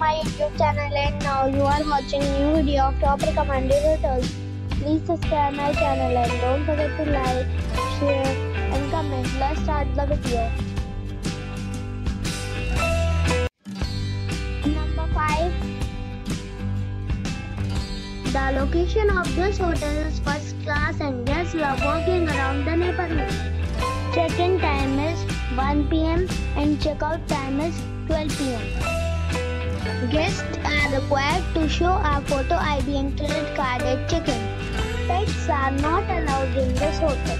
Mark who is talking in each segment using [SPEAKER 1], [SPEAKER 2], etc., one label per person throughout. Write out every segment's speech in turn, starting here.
[SPEAKER 1] my YouTube channel and now you are watching new video of top recommended hotels. Please subscribe my channel and don't forget to like, share and comment. Let's start the video. Number 5 The location of this hotel is first class and guests love walking around the neighborhood. Check-in time is 1 pm and check-out time is 12 pm. Guests are required to show a photo ID and credit card at check-in. Pets are not allowed in this hotel.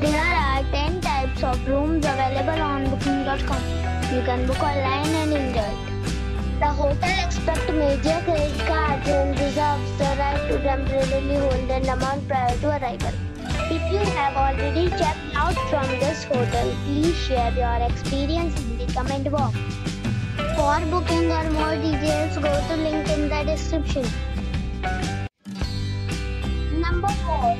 [SPEAKER 1] There are 10 types of rooms available on booking.com. You can book online and enjoy it. The hotel expects major credit cards and reserves the right to temporarily hold an amount prior to arrival. If you have already checked out from this hotel, please share your experience in the comment box. For booking or more details, go to link in the description. Number 4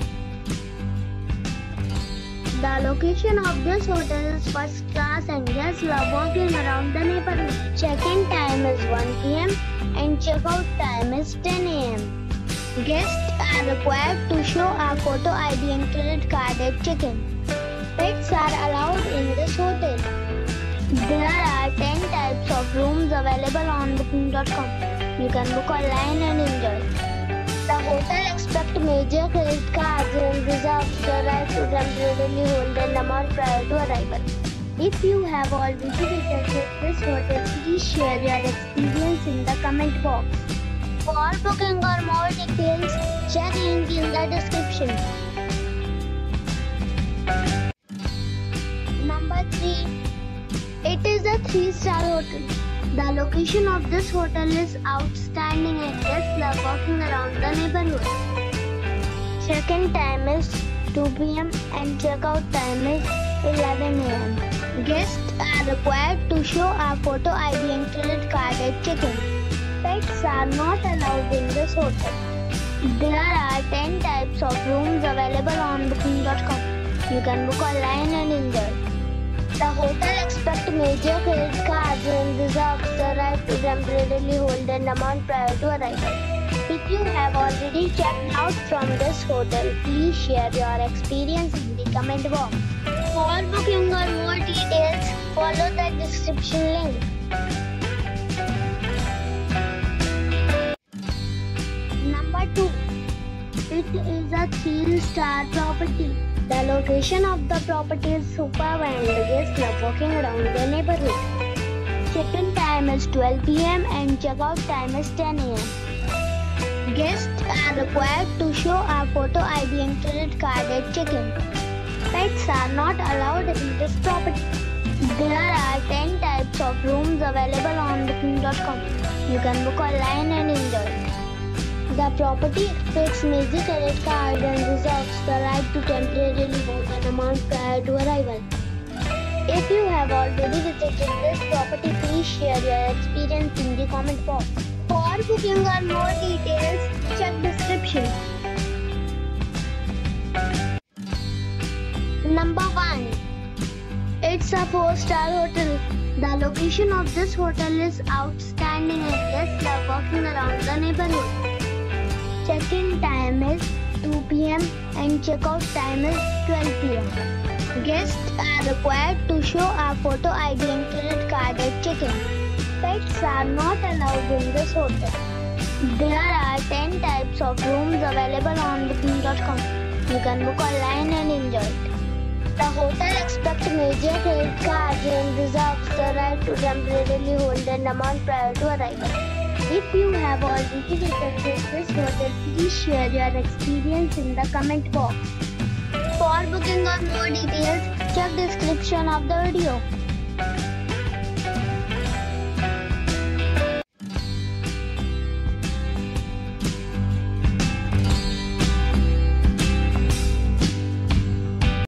[SPEAKER 1] The location of this hotel is first class and guests love walking around the neighborhood. Check-in time is 1 pm and check-out time is 10 am. Guests are required to show a photo ID and credit card at check-in. Pets are allowed in booking.com. You can book online and enjoy. The hotel expects major credit cards and reserves the right to temporarily hold an amount prior to arrival. If you have already visited this hotel, please share your experience in the comment box. For booking or more details, check link in the description. Number 3 It is a 3-star hotel. The location of this hotel is outstanding and guests love walking around the neighborhood. Check-in time is 2 p.m. and check-out time is 11 a.m. Guests are required to show a photo ID and credit card at check-in. Pets are not allowed in this hotel. There are 10 types of rooms available on booking.com. You can book online and enjoy. The hotel expects major credit reserves the right to temporarily hold an amount prior to arrival. If you have already checked out from this hotel, please share your experience in the comment box. For booking or more details, follow the description link. Number 2 It is a 3-star property. The location of the property is superb and the guests love walking around the neighborhood. Check-in time is 12 pm and check-out time is 10 am. Guests are required to show a photo ID and credit card at check-in. Pets are not allowed in this property. There are 10 types of rooms available on booking.com. You can book online and enjoy. The property expects major credit card and reserves the right to temporarily hold an amount prior to arrival. If you have already visited this property, your experience in the comment box. For booking or more details, check description. Number 1 It's a 4-star hotel. The location of this hotel is outstanding and guests love walking around the neighborhood. Check-in time is 2 p.m. and check-out time is 12 p.m. Guests are required to show a photo ID and credit card at check-in. Pets are not allowed in this hotel. There are 10 types of rooms available on booking.com. You can book online and enjoy it. The hotel expects major credit cards and reserves the right to temporarily hold an amount prior to arrival. If you have already visited this hotel, please share your experience in the comment box. For booking or more details, check description of the video.